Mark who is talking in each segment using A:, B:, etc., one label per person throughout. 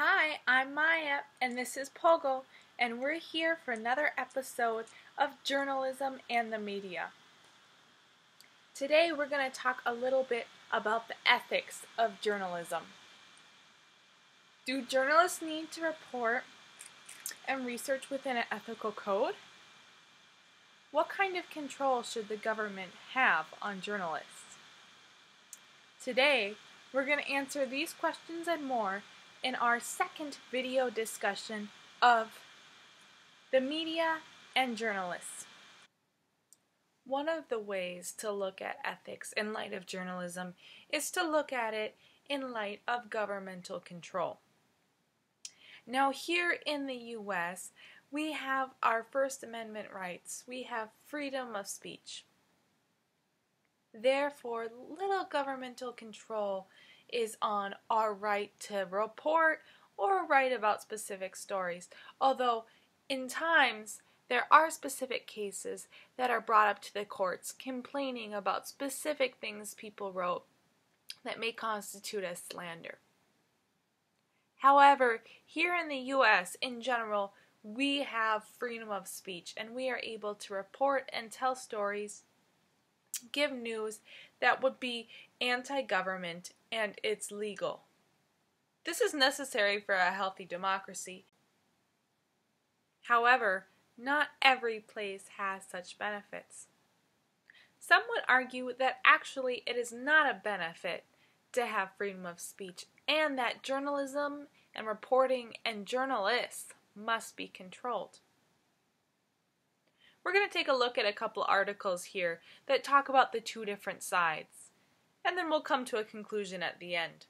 A: Hi, I'm Maya, and this is Pogo, and we're here for another episode of Journalism and the Media. Today, we're going to talk a little bit about the ethics of journalism. Do journalists need to report and research within an ethical code? What kind of control should the government have on journalists? Today, we're going to answer these questions and more in our second video discussion of the media and journalists. One of the ways to look at ethics in light of journalism is to look at it in light of governmental control. Now, here in the US, we have our First Amendment rights, we have freedom of speech. Therefore, little governmental control is on our right to report or write about specific stories. Although, in times, there are specific cases that are brought up to the courts complaining about specific things people wrote that may constitute as slander. However, here in the US in general, we have freedom of speech and we are able to report and tell stories, give news that would be anti government and it's legal. This is necessary for a healthy democracy. However, not every place has such benefits. Some would argue that actually it is not a benefit to have freedom of speech and that journalism and reporting and journalists must be controlled. We're going to take a look at a couple articles here that talk about the two different sides, and then we'll come to a conclusion at the end.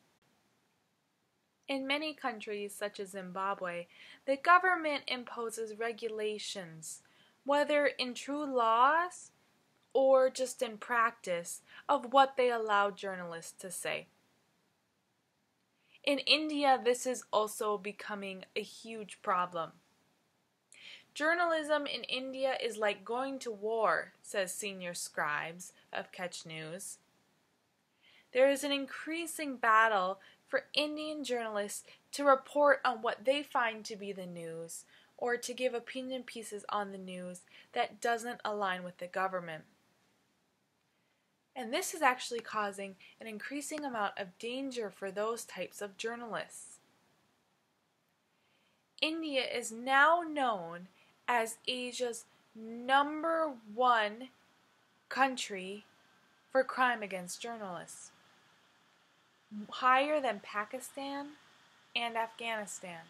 A: In many countries, such as Zimbabwe, the government imposes regulations, whether in true laws or just in practice, of what they allow journalists to say. In India, this is also becoming a huge problem. Journalism in India is like going to war, says Senior Scribes of Kutch News. There is an increasing battle for Indian journalists to report on what they find to be the news or to give opinion pieces on the news that doesn't align with the government. And this is actually causing an increasing amount of danger for those types of journalists. India is now known as Asia's number one country for crime against journalists, higher than Pakistan and Afghanistan.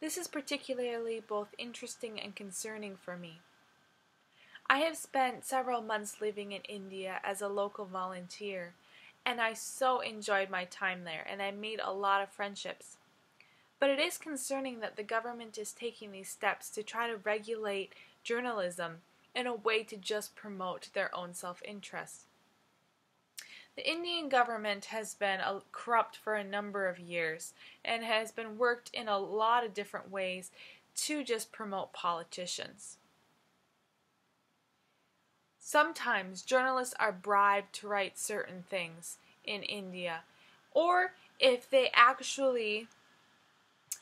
A: This is particularly both interesting and concerning for me. I have spent several months living in India as a local volunteer, and I so enjoyed my time there, and I made a lot of friendships. But it is concerning that the government is taking these steps to try to regulate journalism in a way to just promote their own self interest. The Indian government has been uh, corrupt for a number of years and has been worked in a lot of different ways to just promote politicians. Sometimes journalists are bribed to write certain things in India, or if they actually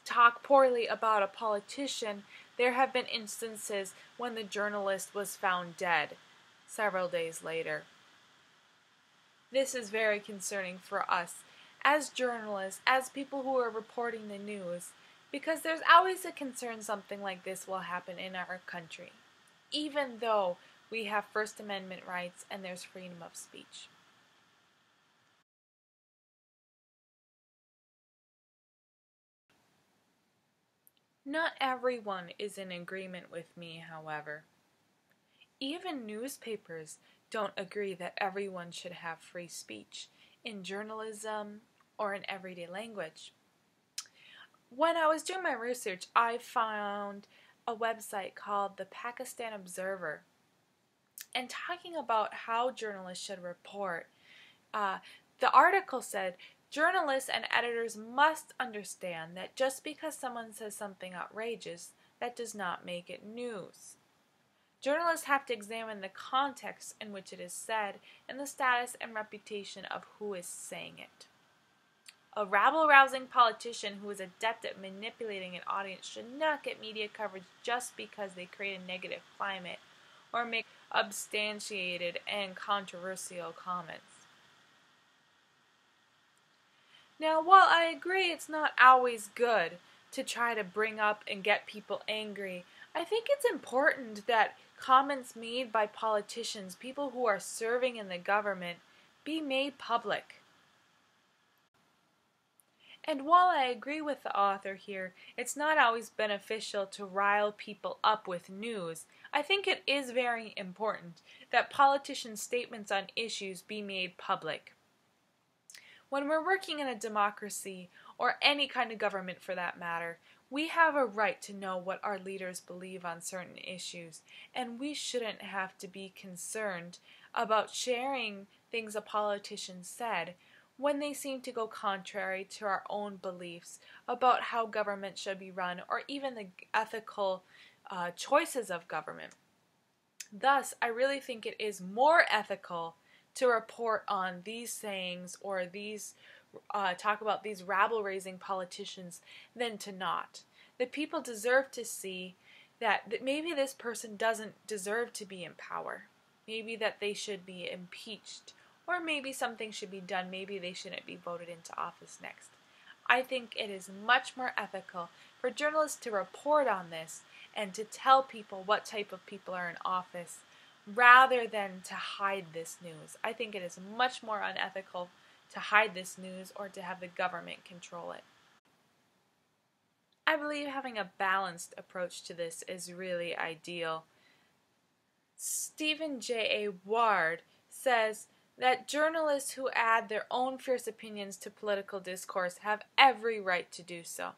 A: talk poorly about a politician, there have been instances when the journalist was found dead several days later. This is very concerning for us as journalists, as people who are reporting the news, because there's always a concern something like this will happen in our country, even though we have First Amendment rights and there's freedom of speech. Not everyone is in agreement with me, however. Even newspapers don't agree that everyone should have free speech in journalism or in everyday language. When I was doing my research, I found a website called the Pakistan Observer and talking about how journalists should report. Uh, the article said Journalists and editors must understand that just because someone says something outrageous, that does not make it news. Journalists have to examine the context in which it is said and the status and reputation of who is saying it. A rabble rousing politician who is adept at manipulating an audience should not get media coverage just because they create a negative climate or make substantiated and controversial comments. Now, while I agree it's not always good to try to bring up and get people angry, I think it's important that comments made by politicians, people who are serving in the government, be made public. And while I agree with the author here, it's not always beneficial to rile people up with news. I think it is very important that politicians' statements on issues be made public. When we're working in a democracy, or any kind of government for that matter, we have a right to know what our leaders believe on certain issues, and we shouldn't have to be concerned about sharing things a politician said when they seem to go contrary to our own beliefs about how government should be run or even the ethical uh, choices of government. Thus, I really think it is more ethical to report on these sayings or these uh, talk about these rabble raising politicians than to not. The people deserve to see that, that maybe this person doesn't deserve to be in power. Maybe that they should be impeached. Or maybe something should be done. Maybe they shouldn't be voted into office next. I think it is much more ethical for journalists to report on this and to tell people what type of people are in office rather than to hide this news. I think it is much more unethical to hide this news or to have the government control it. I believe having a balanced approach to this is really ideal. Stephen J. A. Ward says that journalists who add their own fierce opinions to political discourse have every right to do so.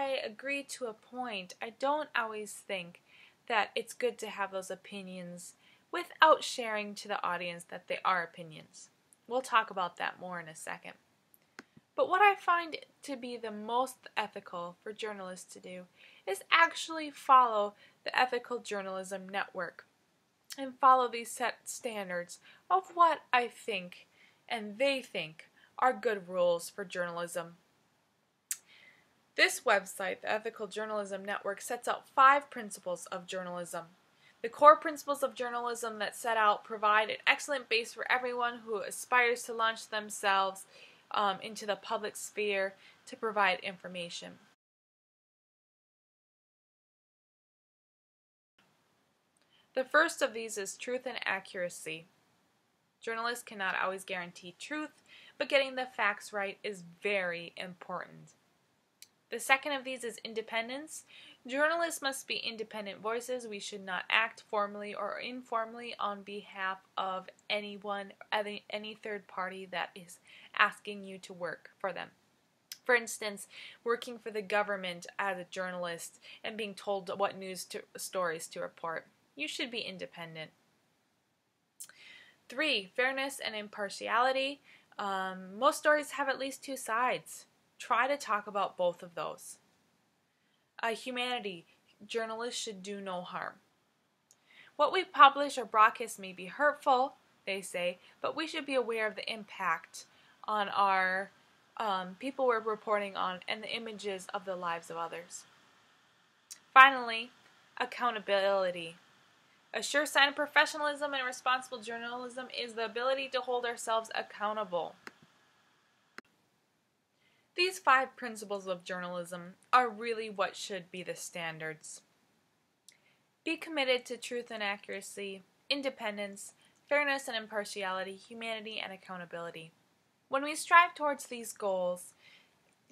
A: I agree to a point. I don't always think that it's good to have those opinions without sharing to the audience that they are opinions. We'll talk about that more in a second. But what I find to be the most ethical for journalists to do is actually follow the Ethical Journalism Network and follow these set standards of what I think and they think are good rules for journalism. This website, the Ethical Journalism Network, sets out five principles of journalism. The core principles of journalism that set out provide an excellent base for everyone who aspires to launch themselves um, into the public sphere to provide information. The first of these is truth and accuracy. Journalists cannot always guarantee truth, but getting the facts right is very important. The second of these is independence. Journalists must be independent voices. We should not act formally or informally on behalf of anyone, any, third party that is asking you to work for them. For instance, working for the government as a journalist and being told what news to, stories to report. You should be independent. Three, fairness and impartiality. Um, most stories have at least two sides try to talk about both of those. Uh, humanity, journalists should do no harm. What we publish or broadcast may be hurtful, they say, but we should be aware of the impact on our um, people we're reporting on and the images of the lives of others. Finally, accountability. A sure sign of professionalism and responsible journalism is the ability to hold ourselves accountable. These five principles of journalism are really what should be the standards. Be committed to truth and accuracy, independence, fairness and impartiality, humanity and accountability. When we strive towards these goals,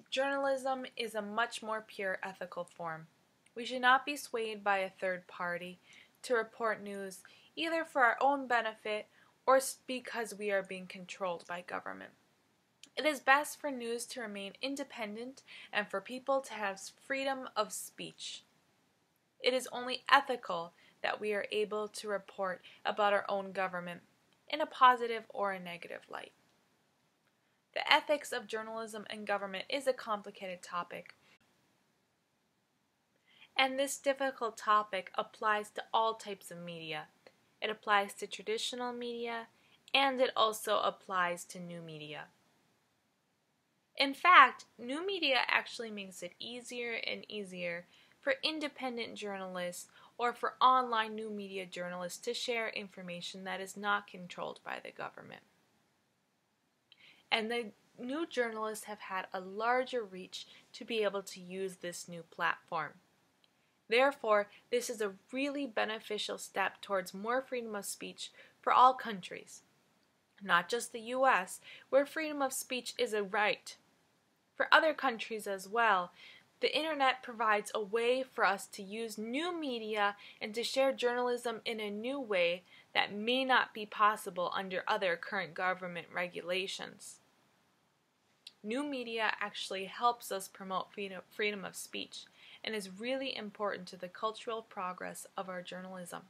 A: journalism is a much more pure ethical form. We should not be swayed by a third party to report news either for our own benefit or because we are being controlled by government. It is best for news to remain independent and for people to have freedom of speech. It is only ethical that we are able to report about our own government in a positive or a negative light. The ethics of journalism and government is a complicated topic. And this difficult topic applies to all types of media. It applies to traditional media, and it also applies to new media. In fact, new media actually makes it easier and easier for independent journalists or for online new media journalists to share information that is not controlled by the government. And the new journalists have had a larger reach to be able to use this new platform. Therefore, this is a really beneficial step towards more freedom of speech for all countries, not just the US, where freedom of speech is a right. For other countries as well, the internet provides a way for us to use new media and to share journalism in a new way that may not be possible under other current government regulations. New media actually helps us promote freedom of speech and is really important to the cultural progress of our journalism.